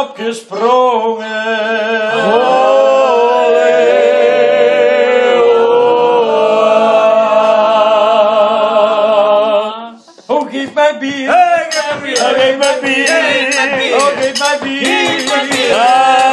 opgesprongen. Olé, Oh, geef mij bier. Hey, geef mij bier. Oh, geef mij bier. Oh, geef mij bier.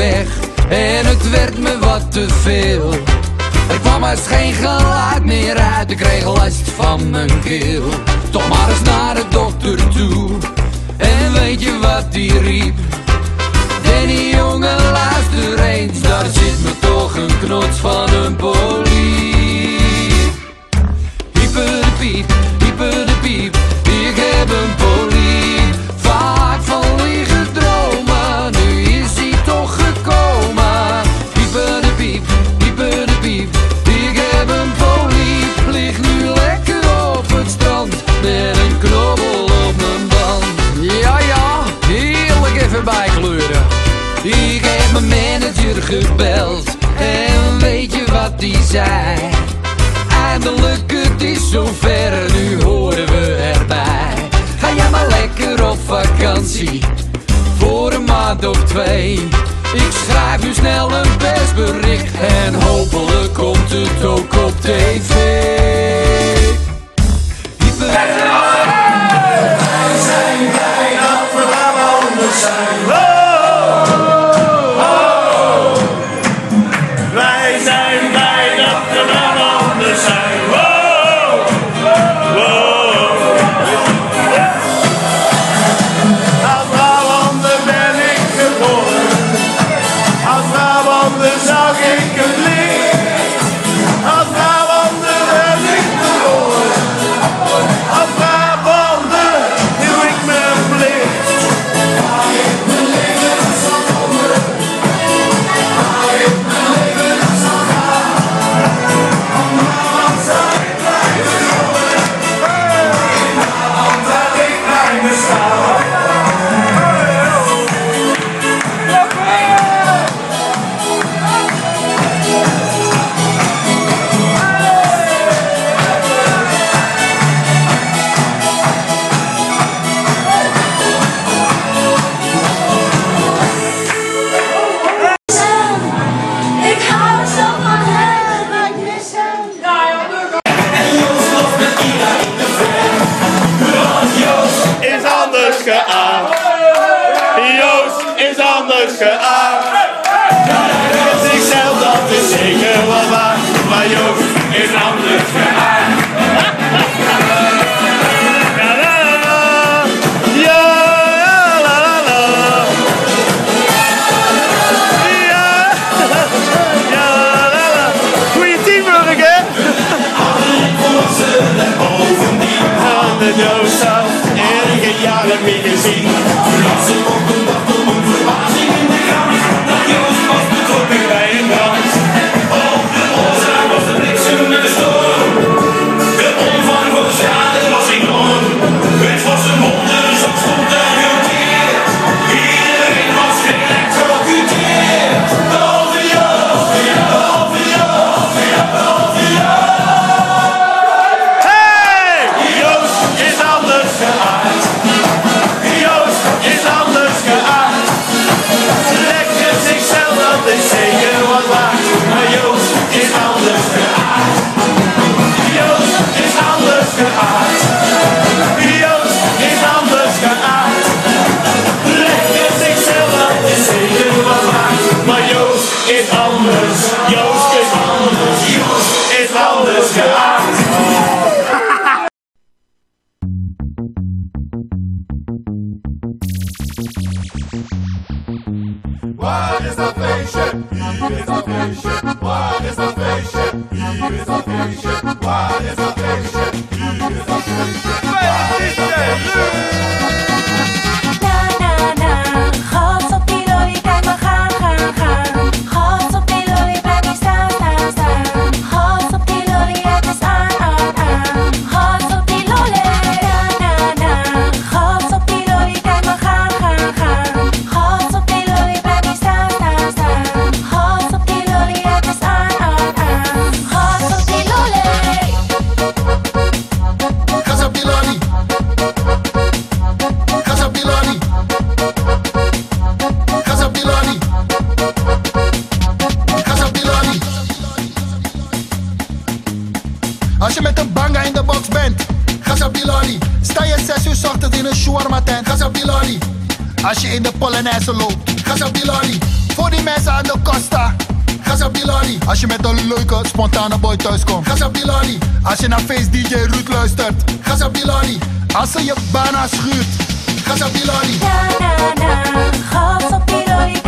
weg en het werd me wat te veel. Ik kwam haast geen geluid meer uit, ik kreeg last van mijn keel. Toch maar eens naar de dokter toe, en weet je wat die riep? Danny jongen luister eens, daar zit me toch een knots van een polie. snel een persbericht. En hopelijk met een banga in de box bent. Gaza Bilali, sta je 6 uur ochtend in een shawarma tent. Gaza Bilali, als je in de Polonaise loopt. Gaza Bilali, voor die mensen aan de Costa. Gaza Bilali, als je met een leuke, spontane boy thuiskomt. Gaza Bilali, als je naar Face DJ Ruud luistert. Gaza Bilali, als ze je bana schuurt. Gaza Bilali. Na, na, na. Gaza Bilali,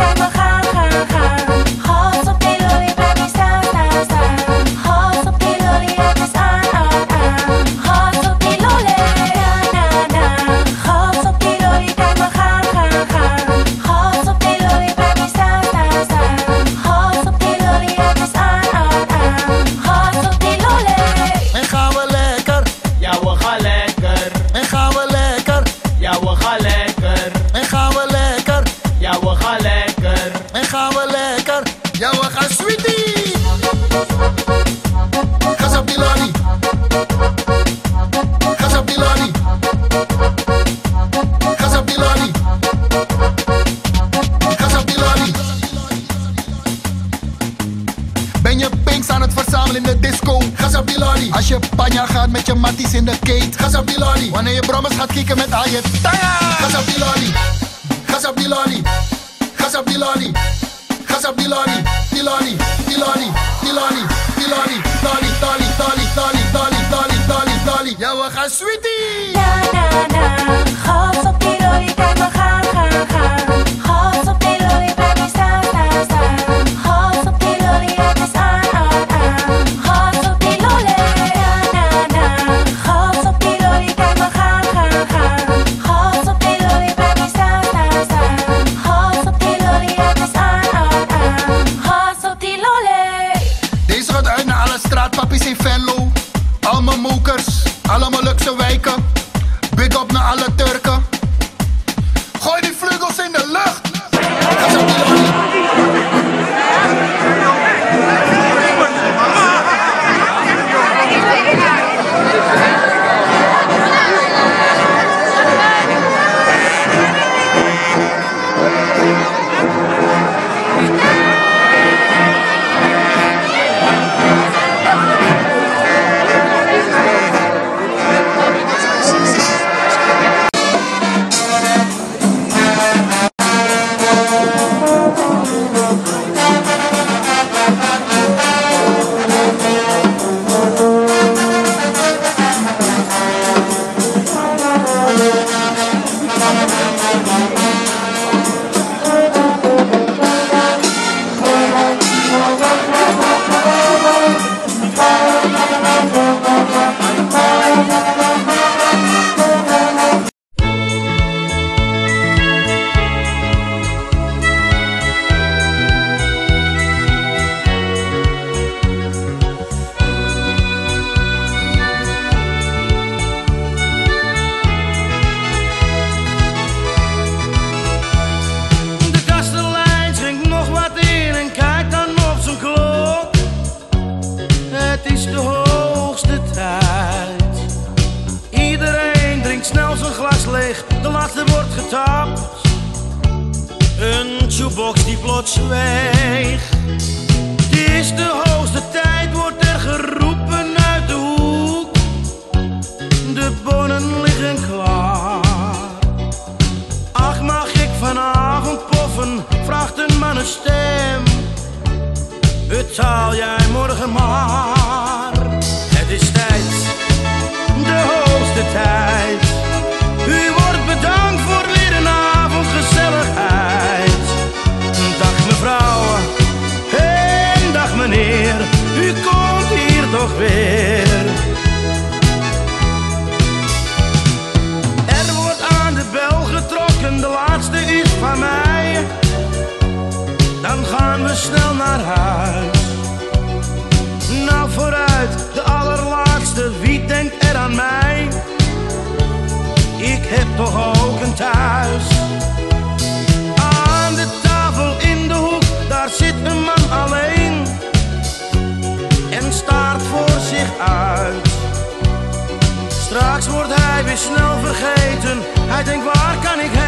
je panja gaat met je matties in de kate. Gas op die. Wanneer je brommers gaat kieken met al je tanga. Gas op die. Gas op die. Gas op die. Gas op die lolly. Die lolly. Die Tali. Tali. Tali. Tali. Tali. Tali. Tali. Tali. Ja, we gaan sweetie. Na, na, na. Gas op die. Een jukebox die plots zweeg. Het is de hoogste tijd, wordt er geroepen uit de hoek. De bonen liggen klaar. Ach, mag ik vanavond poffen? Vraagt een mannenstem. Betaal jij morgen maar. Het is tijd, de hoogste tijd. Weer. Er wordt aan de bel getrokken, de laatste is van mij. Dan gaan we snel naar huis. Nou vooruit, de allerlaatste, wie denkt er aan mij? Ik heb toch ook een thuis. Straks wordt hij weer snel vergeten. Hij denkt waar kan ik heen?